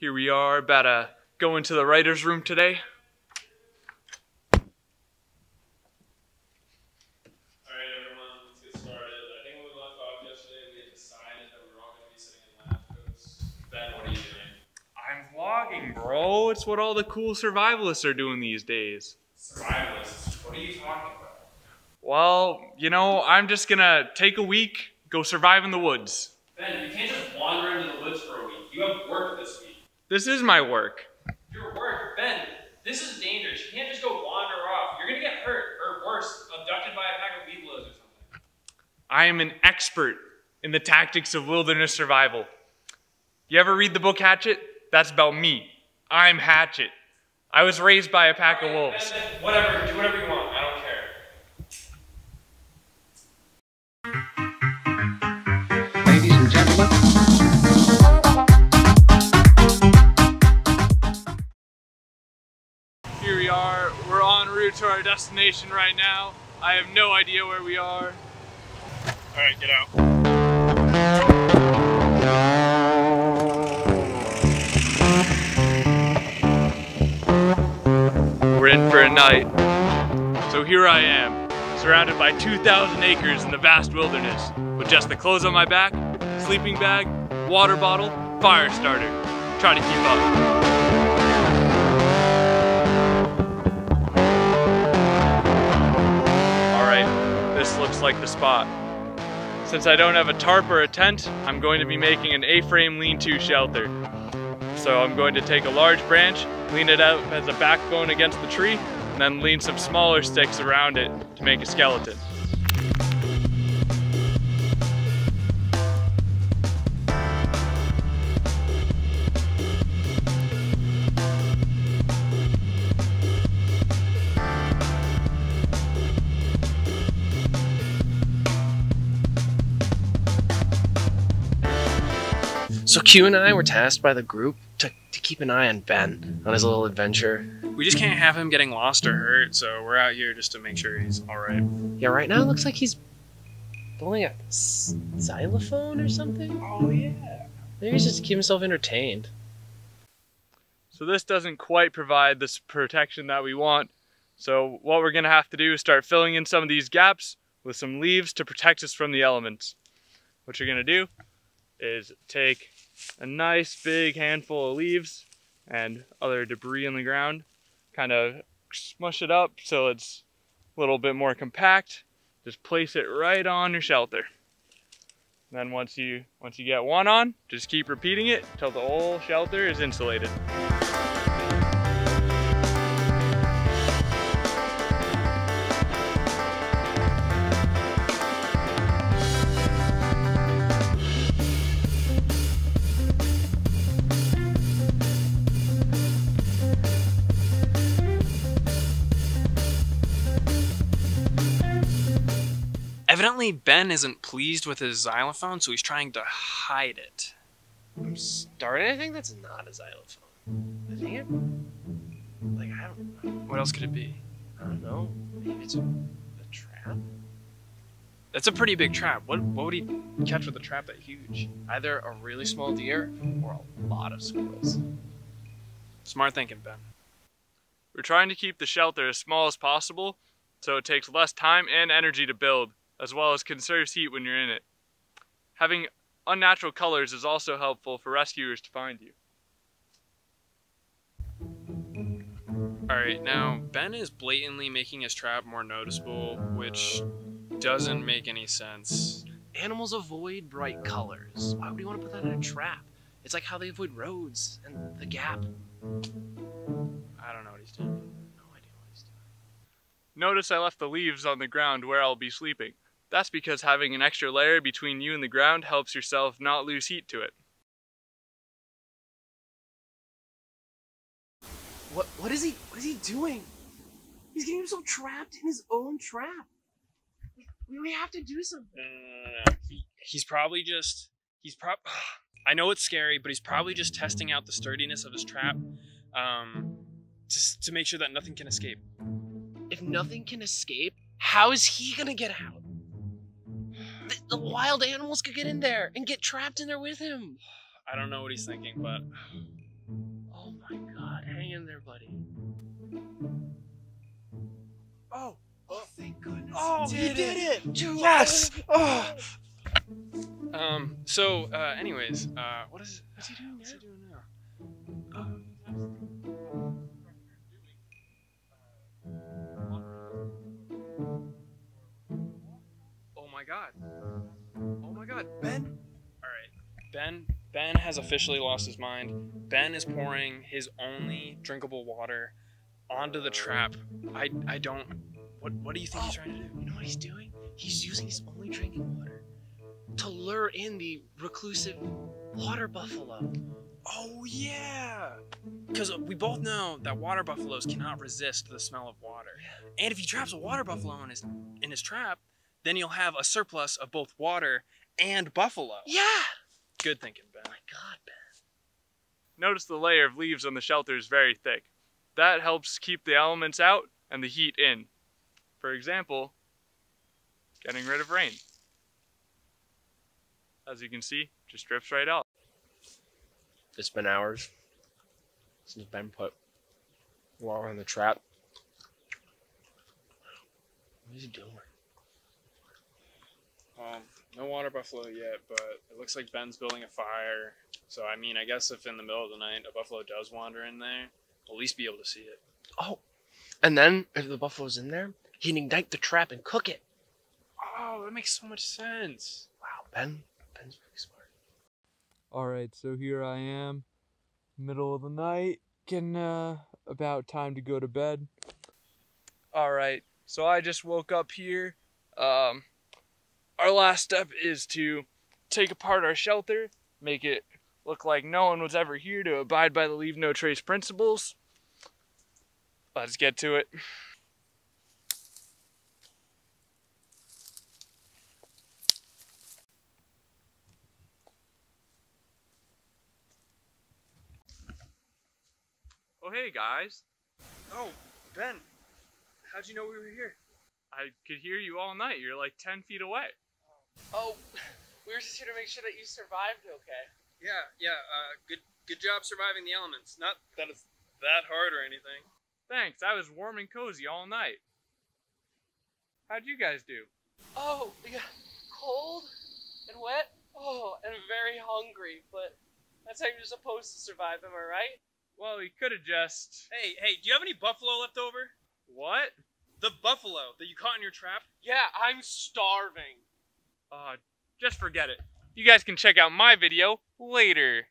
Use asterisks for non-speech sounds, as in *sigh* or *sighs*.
Here we are, about to go into the writer's room today. Alright everyone, let's get started. I think when we left off yesterday, we had decided that we were all going to be sitting in lab coats. Ben, what are you doing? I'm vlogging, bro. It's what all the cool survivalists are doing these days. Survivalists. What are you talking about? Well, you know, I'm just gonna take a week, go survive in the woods. Ben, you can't just wander into the woods for a week. You have work this week. This is my work. Your work, Ben, this is dangerous. You can't just go wander off. You're going to get hurt, or worse, abducted by a pack of Webelos or something. I am an expert in the tactics of wilderness survival. You ever read the book Hatchet? That's about me. I'm Hatchet. I was raised by a pack of wolves. Ben, Ben, whatever, do whatever you want. Our destination right now. I have no idea where we are. Alright, get out. We're in for a night. So here I am, surrounded by 2,000 acres in the vast wilderness, with just the clothes on my back, sleeping bag, water bottle, fire starter. Try to keep up. Looks like the spot. Since I don't have a tarp or a tent, I'm going to be making an A-frame lean-to shelter. So I'm going to take a large branch, lean it out as a backbone against the tree, and then lean some smaller sticks around it to make a skeleton. So Q and I were tasked by the group to, to keep an eye on Ben on his little adventure. We just can't have him getting lost or hurt, so we're out here just to make sure he's alright. Yeah, right now it looks like he's blowing a xylophone or something. Oh, yeah. Maybe he's just to keep himself entertained. So this doesn't quite provide this protection that we want. So what we're gonna have to do is start filling in some of these gaps with some leaves to protect us from the elements. What you're gonna do is take a nice big handful of leaves and other debris in the ground, kind of smush it up so it's a little bit more compact. Just place it right on your shelter. Then once you once you get one on, just keep repeating it until the whole shelter is insulated. Evidently, Ben isn't pleased with his xylophone, so he's trying to hide it. I'm starting to think that's not a xylophone. I think it. Like I don't. know. What else could it be? I don't know. Maybe it's a, a trap. That's a pretty big trap. What what would he catch with a trap that huge? Either a really small deer or a lot of squirrels. Smart thinking, Ben. We're trying to keep the shelter as small as possible so it takes less time and energy to build, as well as conserves heat when you're in it. Having unnatural colors is also helpful for rescuers to find you. Alright, now, Ben is blatantly making his trap more noticeable, which doesn't make any sense. Animals avoid bright colors. Why would you want to put that in a trap? It's like how they avoid roads and the gap. I don't know what he's doing. No idea what he's doing. Notice I left the leaves on the ground where I'll be sleeping. That's because having an extra layer between you and the ground helps yourself not lose heat to it. What what is he what is he doing? He's getting himself trapped in his own trap. We, we have to do something. No, no, no, no. He, he's probably just. He's prob. *sighs* I know it's scary, but he's probably just testing out the sturdiness of his trap, um, to to make sure that nothing can escape. If nothing can escape, how is he gonna get out? The, the wild animals could get in there and get trapped in there with him. I don't know what he's thinking, but Oh my god, hang in there, buddy. Oh, Oh, thank goodness. Oh, he he did, did it! yes. Oh. Um. So, uh, anyways, uh, what is what's he doing? What's he doing now? Oh god. Oh my god, Ben. All right, Ben. Ben has officially lost his mind. Ben is pouring his only drinkable water onto the trap. I I don't. What what do you think he's trying to do? You know what he's doing? He's using his only drinking water to lure in the reclusive water buffalo. Oh yeah, because we both know that water buffaloes cannot resist the smell of water. And if he traps a water buffalo in his in his trap, then you'll have a surplus of both water and buffalo. Yeah! Good thinking, Ben. Oh my god, Ben. Notice the layer of leaves on the shelter is very thick. That helps keep the elements out and the heat in. For example, getting rid of rain. As you can see, just drips right out. It's been hours since Ben put water in the trap. What is he doing? Um, no water buffalo yet, but it looks like Ben's building a fire. So I mean, I guess if in the middle of the night a buffalo does wander in there, we'll at least be able to see it. Oh, and then if the buffalo's in there, he can ignite the trap and cook it. Oh, that makes so much sense. Wow, Ben, Ben's very smart. Alright, so here I am, middle of the night, getting uh, about time to go to bed. Alright, so I just woke up here. Um, our last step is to take apart our shelter, make it look like no one was ever here to abide by the leave no trace principles. Let's get to it. Oh, hey guys. Oh, Ben, how'd you know we were here? I could hear you all night. You're like 10 feet away. Oh, we were just here to make sure that you survived okay. Yeah, yeah. Uh, good, good job surviving the elements. Not that it's that hard or anything. Thanks. I was warm and cozy all night. How'd you guys do? Oh, yeah, cold and wet. Oh, and very hungry, but that's how you're supposed to survive, am I right? Well, we could have just. Hey, hey, do you have any buffalo left over? What? The buffalo that you caught in your trap? Yeah, I'm starving. Uh, just forget it. You guys can check out my video later.